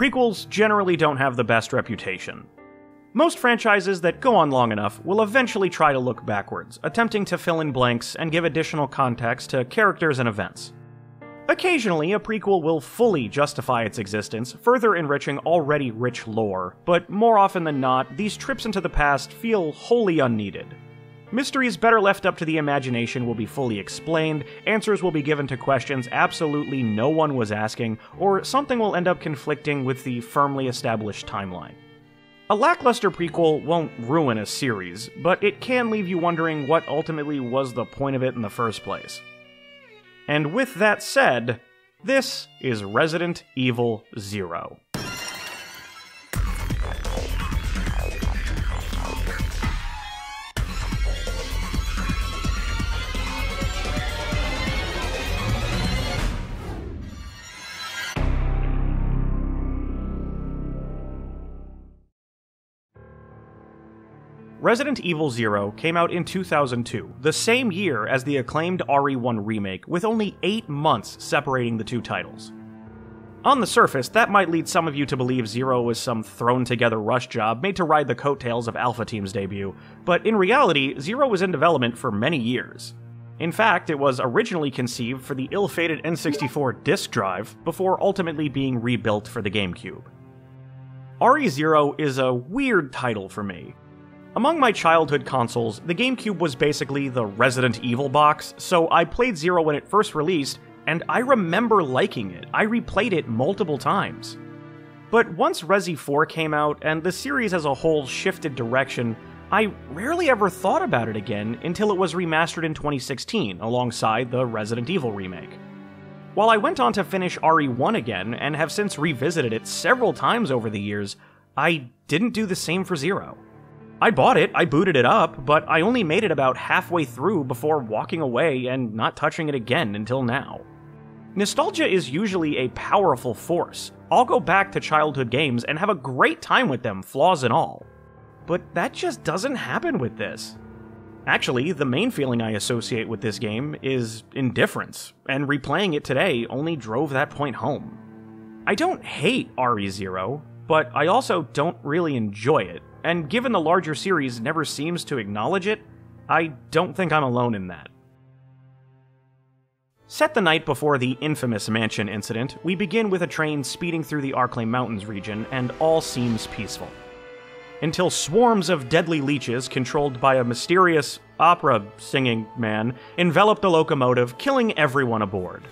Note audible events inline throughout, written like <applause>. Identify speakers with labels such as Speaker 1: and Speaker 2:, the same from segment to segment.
Speaker 1: prequels generally don't have the best reputation. Most franchises that go on long enough will eventually try to look backwards, attempting to fill in blanks and give additional context to characters and events. Occasionally, a prequel will fully justify its existence, further enriching already rich lore, but more often than not, these trips into the past feel wholly unneeded. Mysteries better left up to the imagination will be fully explained, answers will be given to questions absolutely no one was asking, or something will end up conflicting with the firmly established timeline. A lackluster prequel won't ruin a series, but it can leave you wondering what ultimately was the point of it in the first place. And with that said, this is Resident Evil Zero. Resident Evil Zero came out in 2002, the same year as the acclaimed RE1 remake, with only 8 months separating the two titles. On the surface, that might lead some of you to believe Zero was some thrown together rush job made to ride the coattails of Alpha Team's debut, but in reality, Zero was in development for many years. In fact, it was originally conceived for the ill fated N64 disk drive before ultimately being rebuilt for the GameCube. RE0 is a weird title for me. Among my childhood consoles, the GameCube was basically the Resident Evil box, so I played Zero when it first released, and I remember liking it. I replayed it multiple times. But once Resi 4 came out and the series as a whole shifted direction, I rarely ever thought about it again until it was remastered in 2016 alongside the Resident Evil remake. While I went on to finish RE1 again and have since revisited it several times over the years, I didn't do the same for Zero. I bought it, I booted it up, but I only made it about halfway through before walking away and not touching it again until now. Nostalgia is usually a powerful force. I'll go back to childhood games and have a great time with them, flaws and all. But that just doesn't happen with this. Actually, the main feeling I associate with this game is indifference, and replaying it today only drove that point home. I don't hate RE0, but I also don't really enjoy it, and given the larger series never seems to acknowledge it, I don't think I'm alone in that. Set the night before the infamous mansion incident, we begin with a train speeding through the Arklay Mountains region, and all seems peaceful. Until swarms of deadly leeches, controlled by a mysterious opera singing man, envelop the locomotive, killing everyone aboard.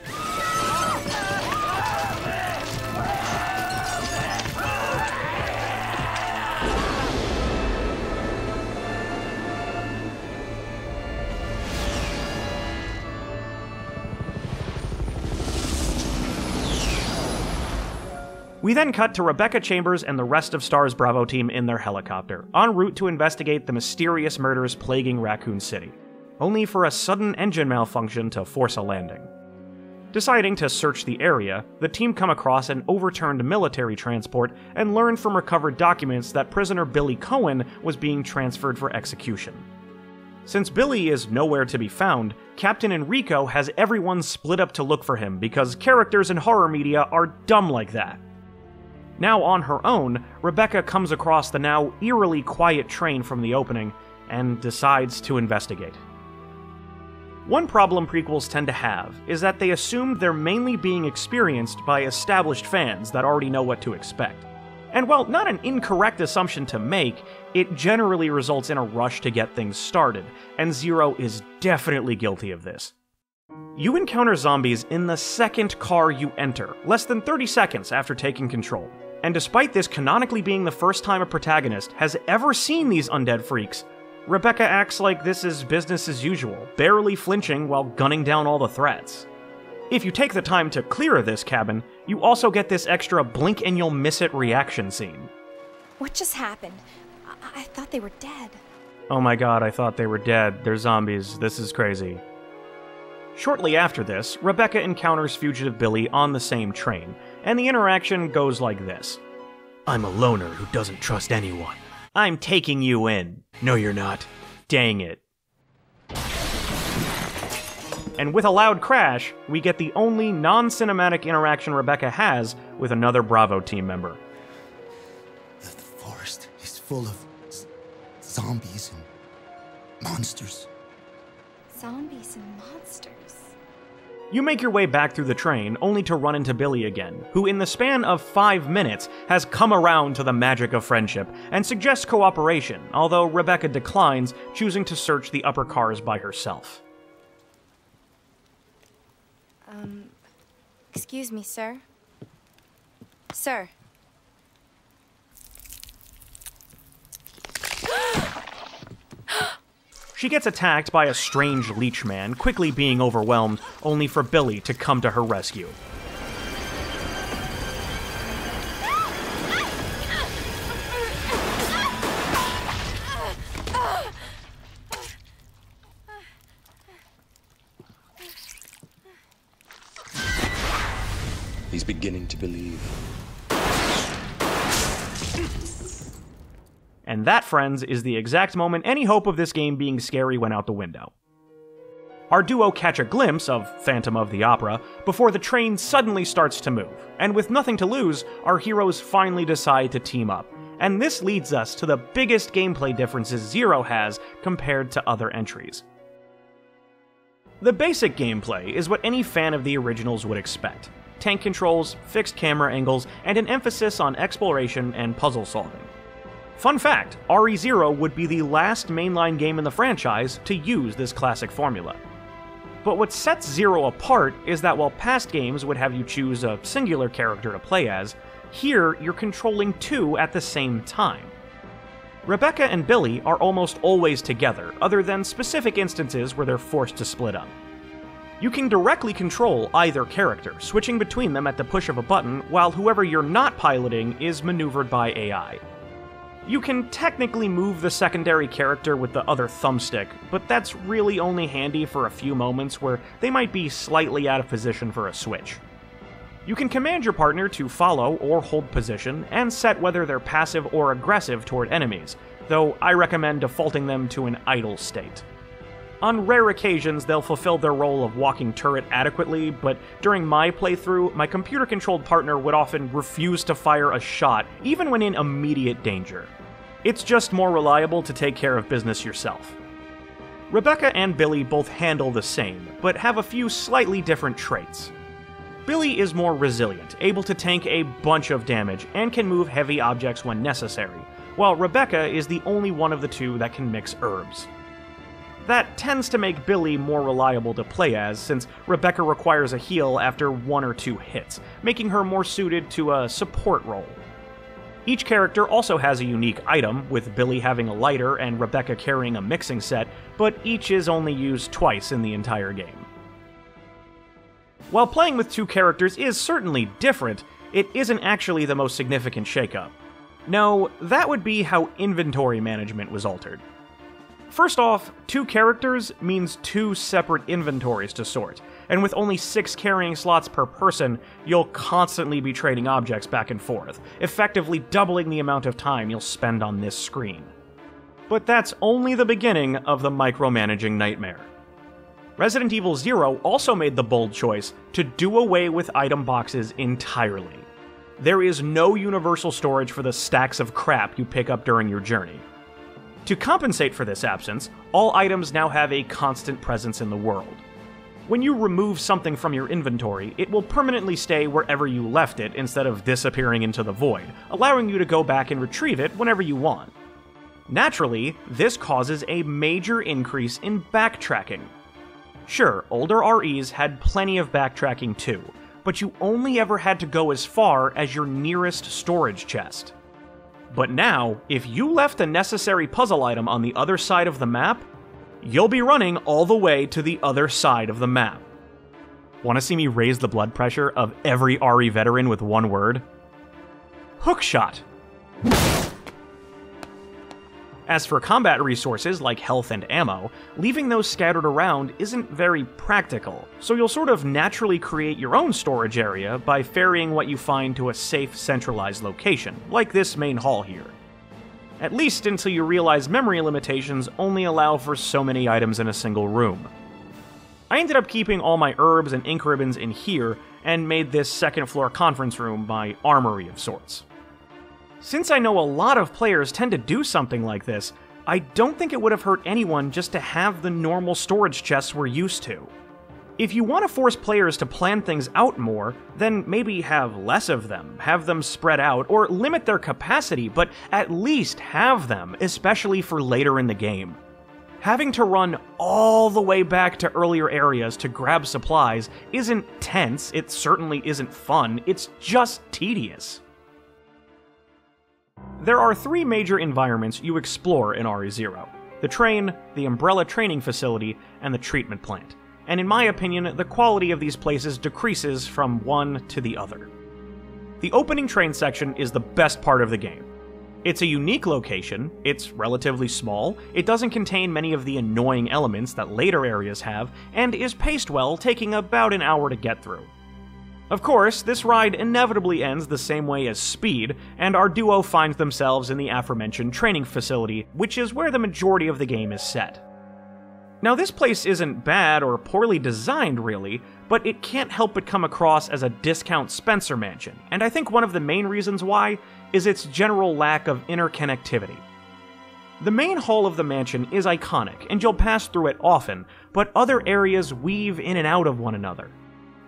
Speaker 1: We then cut to Rebecca Chambers and the rest of STAR's Bravo team in their helicopter, en route to investigate the mysterious murders plaguing Raccoon City, only for a sudden engine malfunction to force a landing. Deciding to search the area, the team come across an overturned military transport and learn from recovered documents that prisoner Billy Coen was being transferred for execution. Since Billy is nowhere to be found, Captain Enrico has everyone split up to look for him because characters in horror media are dumb like that. Now on her own, Rebecca comes across the now eerily quiet train from the opening and decides to investigate. One problem prequels tend to have is that they assume they're mainly being experienced by established fans that already know what to expect. And while not an incorrect assumption to make, it generally results in a rush to get things started, and Zero is definitely guilty of this. You encounter zombies in the second car you enter, less than 30 seconds after taking control. And despite this canonically being the first time a protagonist has ever seen these undead freaks, Rebecca acts like this is business as usual, barely flinching while gunning down all the threats. If you take the time to clear this cabin, you also get this extra blink and you'll miss it reaction scene.
Speaker 2: What just happened? I, I thought they were dead.
Speaker 1: Oh my god, I thought they were dead. They're zombies. This is crazy. Shortly after this, Rebecca encounters fugitive Billy on the same train, and the interaction goes like this I'm a loner who doesn't trust anyone. I'm taking you in. No, you're not. Dang it. and with a loud crash, we get the only non cinematic interaction Rebecca has with another Bravo team member.
Speaker 3: The, the forest is full of z- zombies and monsters.
Speaker 2: Zombies and monsters.
Speaker 1: You make your way back through the train, only to run into Billy again, who, in the span of five minutes, has come around to the magic of friendship and suggests cooperation, although Rebecca declines, choosing to search the upper cars by herself.
Speaker 2: Um, excuse me, sir. Sir. <gasps> <gasps>
Speaker 1: She gets attacked by a strange leech man, quickly being overwhelmed, only for Billy to come to her rescue. And that, friends, is the exact moment any hope of this game being scary went out the window. Our duo catch a glimpse of Phantom of the Opera before the train suddenly starts to move, and with nothing to lose, our heroes finally decide to team up. And this leads us to the biggest gameplay differences Zero has compared to other entries. The basic gameplay is what any fan of the originals would expect tank controls, fixed camera angles, and an emphasis on exploration and puzzle solving. Fun fact RE0 would be the last mainline game in the franchise to use this classic formula. But what sets Zero apart is that while past games would have you choose a singular character to play as, here you're controlling two at the same time. Rebecca and Billy are almost always together, other than specific instances where they're forced to split up. You can directly control either character, switching between them at the push of a button, while whoever you're not piloting is maneuvered by AI. You can technically move the secondary character with the other thumbstick, but that's really only handy for a few moments where they might be slightly out of position for a switch. You can command your partner to follow or hold position, and set whether they're passive or aggressive toward enemies, though I recommend defaulting them to an idle state. On rare occasions, they'll fulfill their role of walking turret adequately, but during my playthrough, my computer controlled partner would often refuse to fire a shot, even when in immediate danger. It's just more reliable to take care of business yourself. Rebecca and Billy both handle the same, but have a few slightly different traits. Billy is more resilient, able to tank a bunch of damage, and can move heavy objects when necessary, while Rebecca is the only one of the two that can mix herbs. That tends to make Billy more reliable to play as, since Rebecca requires a heal after one or two hits, making her more suited to a support role. Each character also has a unique item, with Billy having a lighter and Rebecca carrying a mixing set, but each is only used twice in the entire game. While playing with two characters is certainly different, it isn't actually the most significant shakeup. No, that would be how inventory management was altered. First off, two characters means two separate inventories to sort, and with only six carrying slots per person, you'll constantly be trading objects back and forth, effectively doubling the amount of time you'll spend on this screen. But that's only the beginning of the micromanaging nightmare. Resident Evil Zero also made the bold choice to do away with item boxes entirely. There is no universal storage for the stacks of crap you pick up during your journey. To compensate for this absence, all items now have a constant presence in the world. When you remove something from your inventory, it will permanently stay wherever you left it instead of disappearing into the void, allowing you to go back and retrieve it whenever you want. Naturally, this causes a major increase in backtracking. Sure, older REs had plenty of backtracking too, but you only ever had to go as far as your nearest storage chest. But now, if you left a necessary puzzle item on the other side of the map, you'll be running all the way to the other side of the map. Want to see me raise the blood pressure of every RE veteran with one word? Hookshot. As for combat resources like health and ammo, leaving those scattered around isn't very practical, so you'll sort of naturally create your own storage area by ferrying what you find to a safe, centralized location, like this main hall here. At least until you realize memory limitations only allow for so many items in a single room. I ended up keeping all my herbs and ink ribbons in here and made this second floor conference room my armory of sorts. Since I know a lot of players tend to do something like this, I don't think it would have hurt anyone just to have the normal storage chests we're used to. If you want to force players to plan things out more, then maybe have less of them, have them spread out, or limit their capacity, but at least have them, especially for later in the game. Having to run all the way back to earlier areas to grab supplies isn't tense, it certainly isn't fun, it's just tedious. There are three major environments you explore in RE0 the train, the Umbrella training facility, and the treatment plant. And in my opinion, the quality of these places decreases from one to the other. The opening train section is the best part of the game. It's a unique location, it's relatively small, it doesn't contain many of the annoying elements that later areas have, and is paced well, taking about an hour to get through. Of course, this ride inevitably ends the same way as Speed, and our duo finds themselves in the aforementioned training facility, which is where the majority of the game is set. Now, this place isn't bad or poorly designed, really, but it can't help but come across as a discount Spencer mansion, and I think one of the main reasons why is its general lack of interconnectivity. The main hall of the mansion is iconic, and you'll pass through it often, but other areas weave in and out of one another.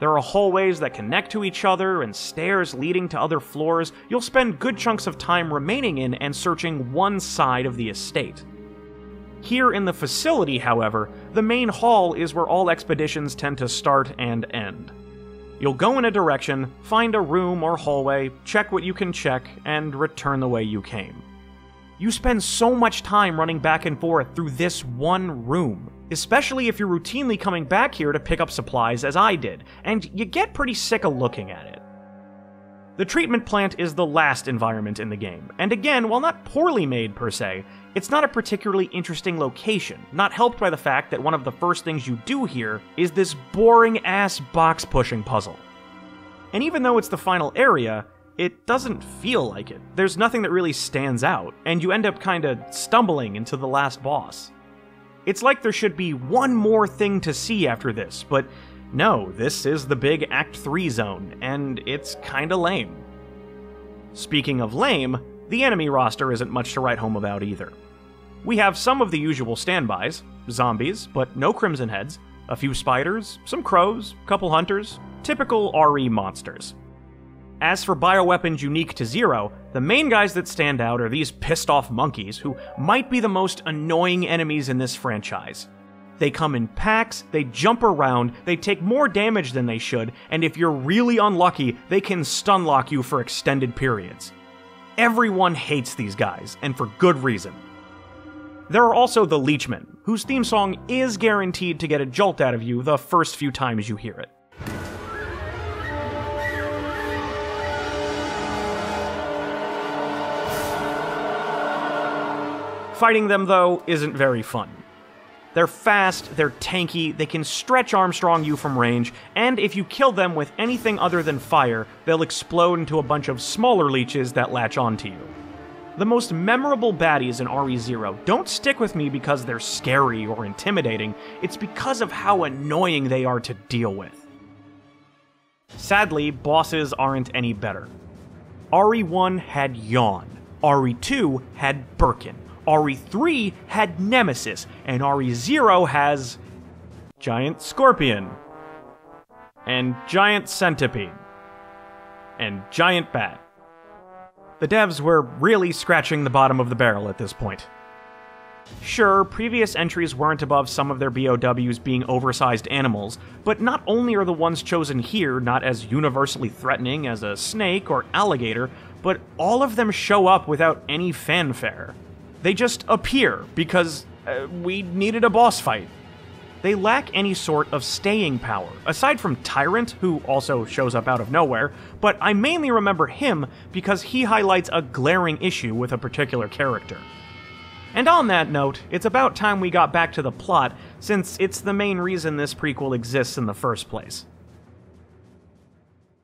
Speaker 1: There are hallways that connect to each other and stairs leading to other floors you'll spend good chunks of time remaining in and searching one side of the estate. Here in the facility, however, the main hall is where all expeditions tend to start and end. You'll go in a direction, find a room or hallway, check what you can check, and return the way you came. You spend so much time running back and forth through this one room, especially if you're routinely coming back here to pick up supplies as I did, and you get pretty sick of looking at it. The treatment plant is the last environment in the game, and again, while not poorly made per se, it's not a particularly interesting location, not helped by the fact that one of the first things you do here is this boring ass box pushing puzzle. And even though it's the final area, it doesn't feel like it. There's nothing that really stands out, and you end up kinda stumbling into the last boss. It's like there should be one more thing to see after this, but no, this is the big Act 3 zone, and it's kinda lame. Speaking of lame, the enemy roster isn't much to write home about either. We have some of the usual standbys zombies, but no crimson heads, a few spiders, some crows, couple hunters, typical RE monsters. As for bioweapons unique to Zero, the main guys that stand out are these pissed off monkeys who might be the most annoying enemies in this franchise. They come in packs, they jump around, they take more damage than they should, and if you're really unlucky, they can stun lock you for extended periods. Everyone hates these guys, and for good reason. There are also the Leechmen, whose theme song is guaranteed to get a jolt out of you the first few times you hear it. Fighting them, though, isn't very fun. They're fast, they're tanky, they can stretch Armstrong you from range, and if you kill them with anything other than fire, they'll explode into a bunch of smaller leeches that latch onto you. The most memorable baddies in RE0 don't stick with me because they're scary or intimidating, it's because of how annoying they are to deal with. Sadly, bosses aren't any better. RE1 had Yawn, RE2 had Birkin, RE3 had Nemesis, and RE0 has Giant Scorpion, and Giant Centipede, and Giant Bat. The devs were really scratching the bottom of the barrel at this point. Sure, previous entries weren't above some of their BOWs being oversized animals, but not only are the ones chosen here not as universally threatening as a snake or alligator, but all of them show up without any fanfare. They just appear because uh, we needed a boss fight. They lack any sort of staying power, aside from Tyrant, who also shows up out of nowhere, but I mainly remember him because he highlights a glaring issue with a particular character. And on that note, it's about time we got back to the plot, since it's the main reason this prequel exists in the first place.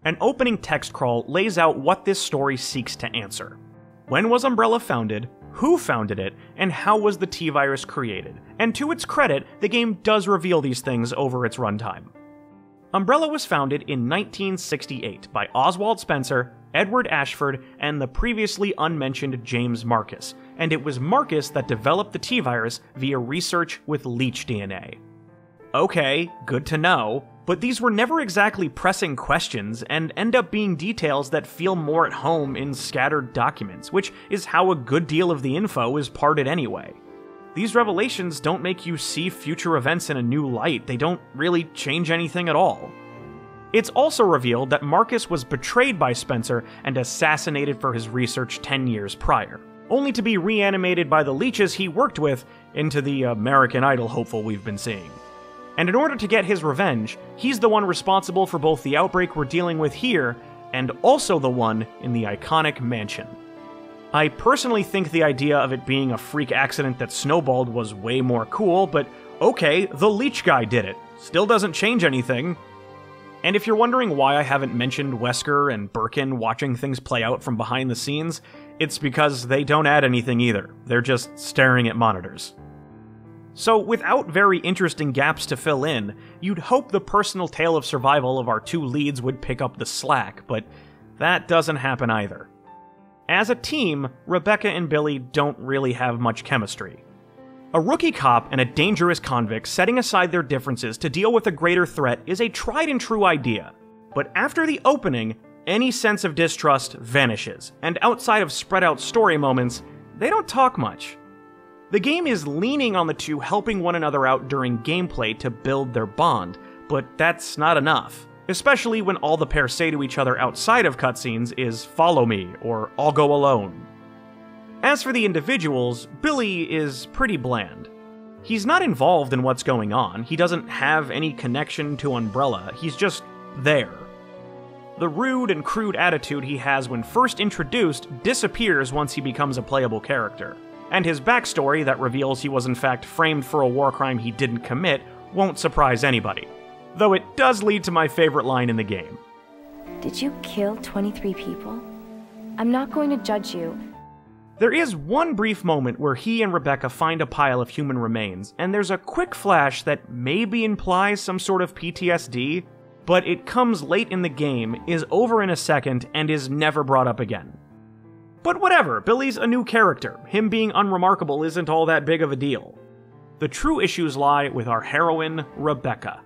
Speaker 1: An opening text crawl lays out what this story seeks to answer. When was Umbrella founded? Who founded it, and how was the T virus created. And to its credit, the game does reveal these things over its runtime. Umbrella was founded in 1968 by Oswald Spencer, Edward Ashford, and the previously unmentioned James Marcus, and it was Marcus that developed the T virus via research with leech DNA. Okay, good to know, but these were never exactly pressing questions and end up being details that feel more at home in scattered documents, which is how a good deal of the info is parted anyway. These revelations don't make you see future events in a new light, they don't really change anything at all. It's also revealed that Marcus was betrayed by Spencer and assassinated for his research 10 years prior, only to be reanimated by the leeches he worked with into the American Idol hopeful we've been seeing. And in order to get his revenge, he's the one responsible for both the outbreak we're dealing with here and also the one in the iconic mansion. I personally think the idea of it being a freak accident that snowballed was way more cool, but okay, the leech guy did it. Still doesn't change anything. And if you're wondering why I haven't mentioned Wesker and Birkin watching things play out from behind the scenes, it's because they don't add anything either. They're just staring at monitors. So, without very interesting gaps to fill in, you'd hope the personal tale of survival of our two leads would pick up the slack, but that doesn't happen either. As a team, Rebecca and Billy don't really have much chemistry. A rookie cop and a dangerous convict setting aside their differences to deal with a greater threat is a tried and true idea. But after the opening, any sense of distrust vanishes, and outside of spread out story moments, they don't talk much. The game is leaning on the two helping one another out during gameplay to build their bond, but that's not enough. Especially when all the pair say to each other outside of cutscenes is, follow me, or I'll go alone. As for the individuals, Billy is pretty bland. He's not involved in what's going on, he doesn't have any connection to Umbrella, he's just there. The rude and crude attitude he has when first introduced disappears once he becomes a playable character and his backstory that reveals he was in fact framed for a war crime he didn't commit won't surprise anybody. Though it does lead to my favorite line in the game.
Speaker 2: Did you kill 23 people? I'm not going to judge you.
Speaker 1: There is one brief moment where he and Rebecca find a pile of human remains, and there's a quick flash that maybe implies some sort of PTSD, but it comes late in the game, is over in a second, and is never brought up again. But whatever, Billy's a new character. Him being unremarkable isn't all that big of a deal. The true issues lie with our heroine, Rebecca.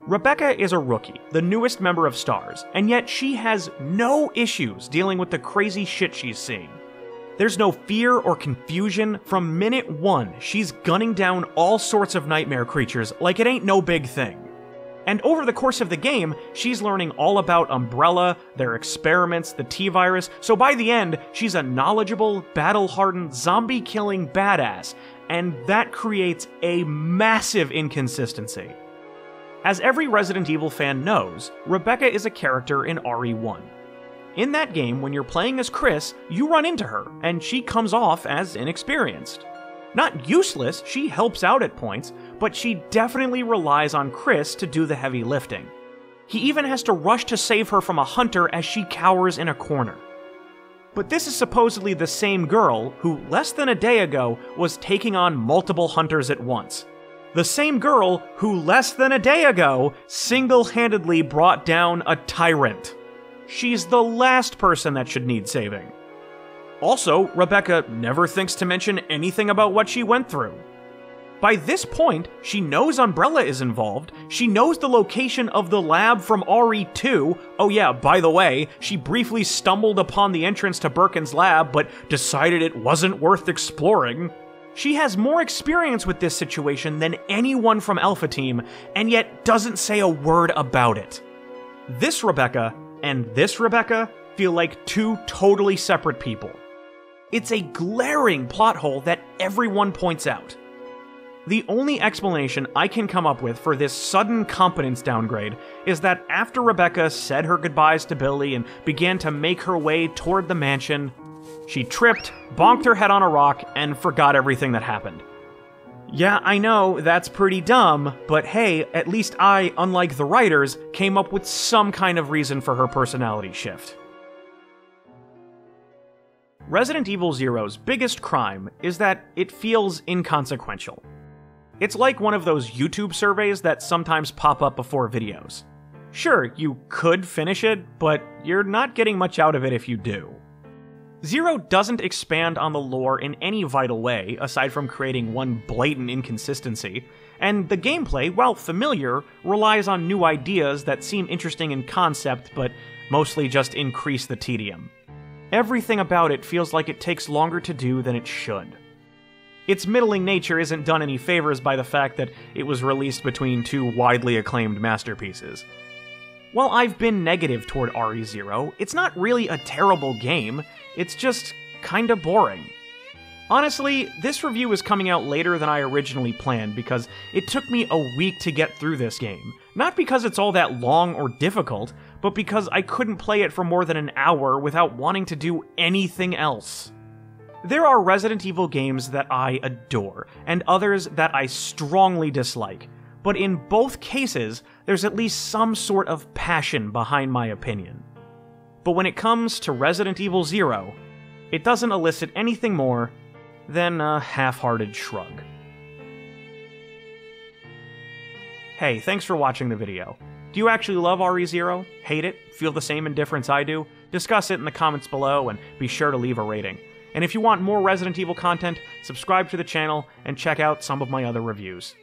Speaker 1: Rebecca is a rookie, the newest member of STARS, and yet she has no issues dealing with the crazy shit she's seeing. There's no fear or confusion. From minute one, she's gunning down all sorts of nightmare creatures like it ain't no big thing. And over the course of the game, she's learning all about Umbrella, their experiments, the T virus, so by the end, she's a knowledgeable, battle hardened, zombie killing badass, and that creates a massive inconsistency. As every Resident Evil fan knows, Rebecca is a character in RE1. In that game, when you're playing as Chris, you run into her, and she comes off as inexperienced. Not useless, she helps out at points, but she definitely relies on Chris to do the heavy lifting. He even has to rush to save her from a hunter as she cowers in a corner. But this is supposedly the same girl who, less than a day ago, was taking on multiple hunters at once. The same girl who, less than a day ago, single handedly brought down a tyrant. She's the last person that should need saving. Also, Rebecca never thinks to mention anything about what she went through. By this point, she knows Umbrella is involved, she knows the location of the lab from RE2. Oh, yeah, by the way, she briefly stumbled upon the entrance to Birkin's lab but decided it wasn't worth exploring. She has more experience with this situation than anyone from Alpha Team, and yet doesn't say a word about it. This Rebecca and this Rebecca feel like two totally separate people. It's a glaring plot hole that everyone points out. The only explanation I can come up with for this sudden competence downgrade is that after Rebecca said her goodbyes to Billy and began to make her way toward the mansion, she tripped, bonked her head on a rock, and forgot everything that happened. Yeah, I know, that's pretty dumb, but hey, at least I, unlike the writers, came up with some kind of reason for her personality shift. Resident Evil Zero's biggest crime is that it feels inconsequential. It's like one of those YouTube surveys that sometimes pop up before videos. Sure, you could finish it, but you're not getting much out of it if you do. Zero doesn't expand on the lore in any vital way, aside from creating one blatant inconsistency, and the gameplay, while familiar, relies on new ideas that seem interesting in concept but mostly just increase the tedium. Everything about it feels like it takes longer to do than it should. Its middling nature isn't done any favors by the fact that it was released between two widely acclaimed masterpieces. While I've been negative toward RE0, it's not really a terrible game, it's just kinda boring. Honestly, this review is coming out later than I originally planned because it took me a week to get through this game. Not because it's all that long or difficult, but because I couldn't play it for more than an hour without wanting to do anything else. There are Resident Evil games that I adore, and others that I strongly dislike, but in both cases, there's at least some sort of passion behind my opinion. But when it comes to Resident Evil Zero, it doesn't elicit anything more than a half hearted shrug. Hey, thanks for watching the video. Do you actually love RE0? Hate it? Feel the same indifference I do? Discuss it in the comments below and be sure to leave a rating. And if you want more Resident Evil content, subscribe to the channel and check out some of my other reviews.